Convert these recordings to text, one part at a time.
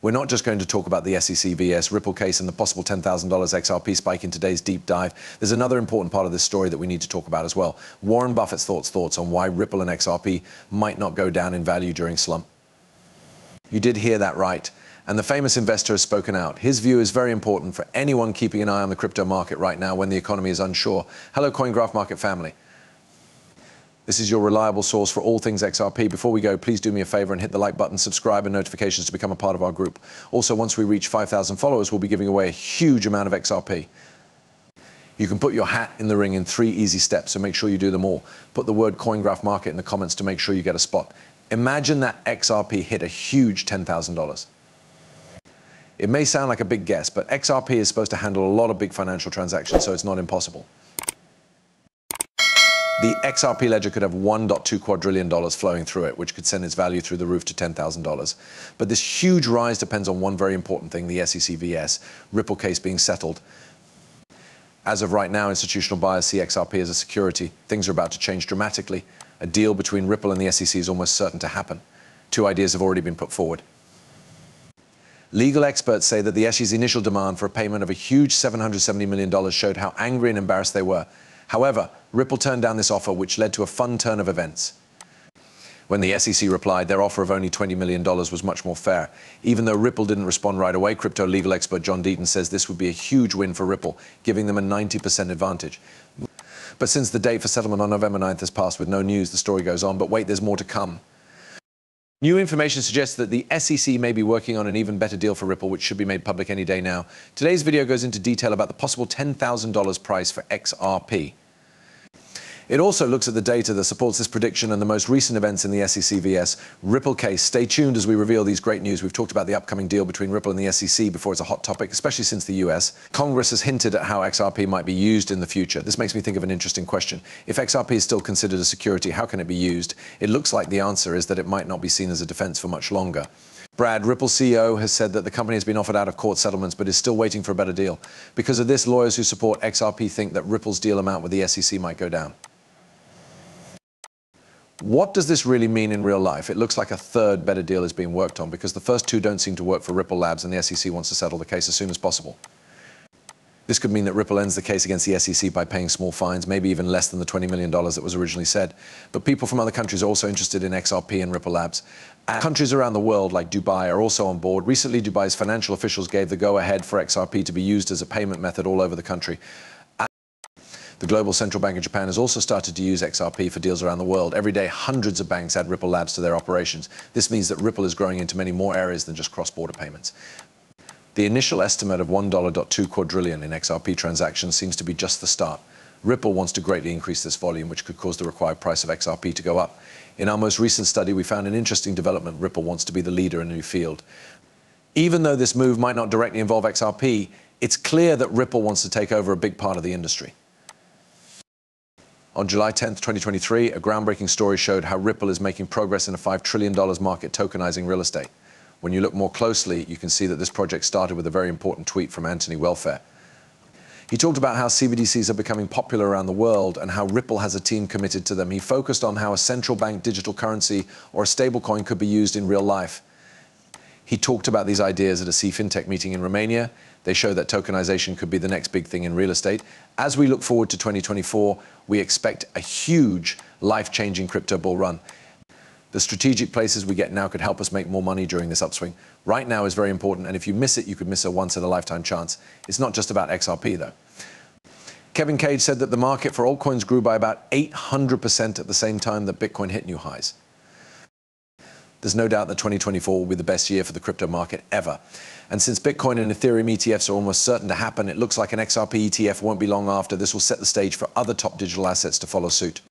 We're not just going to talk about the SEC VS Ripple case and the possible $10,000 XRP spike in today's deep dive. There's another important part of this story that we need to talk about as well. Warren Buffett's thoughts, thoughts on why Ripple and XRP might not go down in value during slump. You did hear that right. And the famous investor has spoken out. His view is very important for anyone keeping an eye on the crypto market right now when the economy is unsure. Hello, CoinGraph Market family. This is your reliable source for all things XRP. Before we go, please do me a favor and hit the like button, subscribe, and notifications to become a part of our group. Also, once we reach 5,000 followers, we'll be giving away a huge amount of XRP. You can put your hat in the ring in three easy steps, so make sure you do them all. Put the word CoinGraph Market in the comments to make sure you get a spot. Imagine that XRP hit a huge $10,000. It may sound like a big guess, but XRP is supposed to handle a lot of big financial transactions, so it's not impossible the XRP ledger could have $1.2 quadrillion dollars flowing through it, which could send its value through the roof to $10,000. But this huge rise depends on one very important thing, the SEC VS, Ripple case being settled. As of right now, institutional buyers see XRP as a security. Things are about to change dramatically. A deal between Ripple and the SEC is almost certain to happen. Two ideas have already been put forward. Legal experts say that the SEC's initial demand for a payment of a huge $770 million showed how angry and embarrassed they were However, Ripple turned down this offer, which led to a fun turn of events. When the SEC replied, their offer of only $20 million was much more fair. Even though Ripple didn't respond right away, crypto legal expert John Deaton says this would be a huge win for Ripple, giving them a 90% advantage. But since the date for settlement on November 9th has passed with no news, the story goes on. But wait, there's more to come. New information suggests that the SEC may be working on an even better deal for Ripple, which should be made public any day now. Today's video goes into detail about the possible $10,000 price for XRP. It also looks at the data that supports this prediction and the most recent events in the SEC VS Ripple case. Stay tuned as we reveal these great news. We've talked about the upcoming deal between Ripple and the SEC before it's a hot topic, especially since the US. Congress has hinted at how XRP might be used in the future. This makes me think of an interesting question. If XRP is still considered a security, how can it be used? It looks like the answer is that it might not be seen as a defense for much longer. Brad, Ripple CEO, has said that the company has been offered out of court settlements but is still waiting for a better deal. Because of this, lawyers who support XRP think that Ripple's deal amount with the SEC might go down. What does this really mean in real life? It looks like a third better deal is being worked on because the first two don't seem to work for Ripple Labs and the SEC wants to settle the case as soon as possible. This could mean that Ripple ends the case against the SEC by paying small fines, maybe even less than the $20 million that was originally said. But people from other countries are also interested in XRP and Ripple Labs. And countries around the world, like Dubai, are also on board. Recently, Dubai's financial officials gave the go ahead for XRP to be used as a payment method all over the country. The global central bank of Japan has also started to use XRP for deals around the world. Every day, hundreds of banks add Ripple Labs to their operations. This means that Ripple is growing into many more areas than just cross-border payments. The initial estimate of $1.2 quadrillion in XRP transactions seems to be just the start. Ripple wants to greatly increase this volume, which could cause the required price of XRP to go up. In our most recent study, we found an interesting development. Ripple wants to be the leader in a new field. Even though this move might not directly involve XRP, it's clear that Ripple wants to take over a big part of the industry. On July 10, 2023, a groundbreaking story showed how Ripple is making progress in a $5 trillion market tokenizing real estate. When you look more closely, you can see that this project started with a very important tweet from Anthony Welfare. He talked about how CBDCs are becoming popular around the world and how Ripple has a team committed to them. He focused on how a central bank digital currency or a stablecoin could be used in real life. He talked about these ideas at a CFinTech meeting in Romania. They show that tokenization could be the next big thing in real estate. As we look forward to 2024, we expect a huge life-changing crypto bull run. The strategic places we get now could help us make more money during this upswing. Right now is very important, and if you miss it, you could miss a once-in-a-lifetime chance. It's not just about XRP, though. Kevin Cage said that the market for altcoins grew by about 800% at the same time that Bitcoin hit new highs. There's no doubt that 2024 will be the best year for the crypto market ever. And since Bitcoin and Ethereum ETFs are almost certain to happen, it looks like an XRP ETF won't be long after. This will set the stage for other top digital assets to follow suit.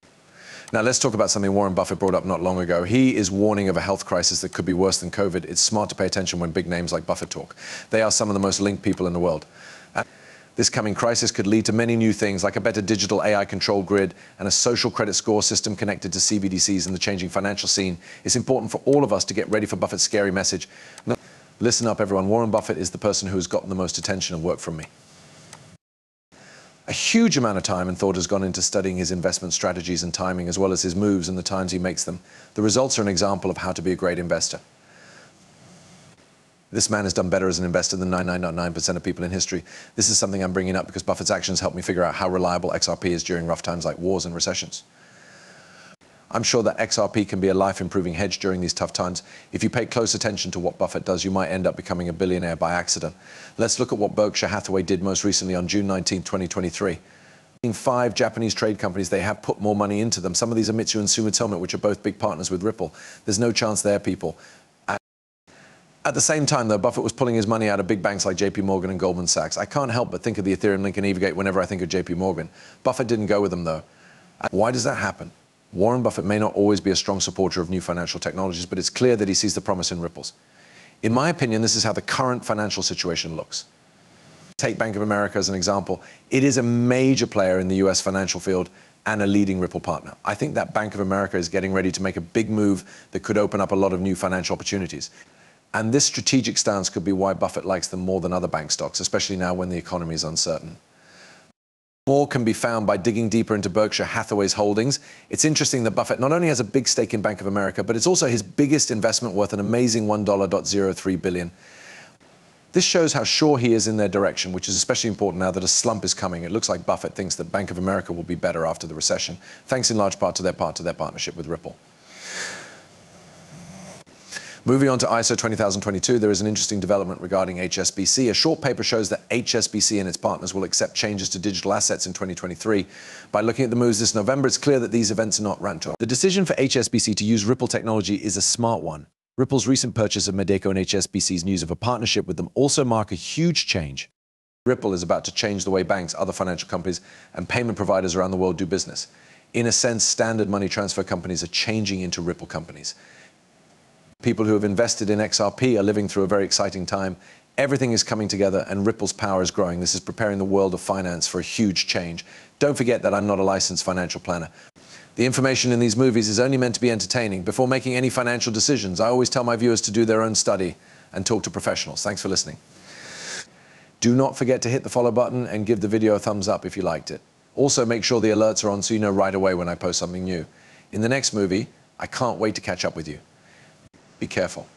Now, let's talk about something Warren Buffett brought up not long ago. He is warning of a health crisis that could be worse than COVID. It's smart to pay attention when big names like Buffett talk. They are some of the most linked people in the world. This coming crisis could lead to many new things like a better digital AI control grid and a social credit score system connected to CBDCs and the changing financial scene. It's important for all of us to get ready for Buffett's scary message. Listen up, everyone. Warren Buffett is the person who has gotten the most attention and work from me. A huge amount of time and thought has gone into studying his investment strategies and timing, as well as his moves and the times he makes them. The results are an example of how to be a great investor. This man has done better as an investor than 99.9% of people in history. This is something I'm bringing up because Buffett's actions helped me figure out how reliable XRP is during rough times like wars and recessions. I'm sure that XRP can be a life improving hedge during these tough times. If you pay close attention to what Buffett does, you might end up becoming a billionaire by accident. Let's look at what Berkshire Hathaway did most recently on June 19, 2023. Five Japanese trade companies, they have put more money into them. Some of these are Mitsui and Sumitomo, which are both big partners with Ripple. There's no chance there, people. At the same time, though, Buffett was pulling his money out of big banks like JP Morgan and Goldman Sachs. I can't help but think of the Ethereum link and EVGate whenever I think of JP Morgan. Buffett didn't go with them, though. Why does that happen? Warren Buffett may not always be a strong supporter of new financial technologies, but it's clear that he sees the promise in ripples. In my opinion, this is how the current financial situation looks. Take Bank of America as an example. It is a major player in the US financial field and a leading Ripple partner. I think that Bank of America is getting ready to make a big move that could open up a lot of new financial opportunities. And this strategic stance could be why Buffett likes them more than other bank stocks, especially now when the economy is uncertain. More can be found by digging deeper into Berkshire Hathaway's holdings. It's interesting that Buffett not only has a big stake in Bank of America, but it's also his biggest investment worth an amazing $1.03 billion. This shows how sure he is in their direction, which is especially important now that a slump is coming. It looks like Buffett thinks that Bank of America will be better after the recession, thanks in large part to their part to their partnership with Ripple. Moving on to ISO 20022, there is an interesting development regarding HSBC. A short paper shows that HSBC and its partners will accept changes to digital assets in 2023. By looking at the moves this November, it's clear that these events are not random. The decision for HSBC to use Ripple technology is a smart one. Ripple's recent purchase of Metaco and HSBC's news of a partnership with them also mark a huge change. Ripple is about to change the way banks, other financial companies, and payment providers around the world do business. In a sense, standard money transfer companies are changing into Ripple companies. People who have invested in XRP are living through a very exciting time. Everything is coming together and Ripple's power is growing. This is preparing the world of finance for a huge change. Don't forget that I'm not a licensed financial planner. The information in these movies is only meant to be entertaining. Before making any financial decisions, I always tell my viewers to do their own study and talk to professionals. Thanks for listening. Do not forget to hit the follow button and give the video a thumbs up if you liked it. Also, make sure the alerts are on so you know right away when I post something new. In the next movie, I can't wait to catch up with you. Be careful.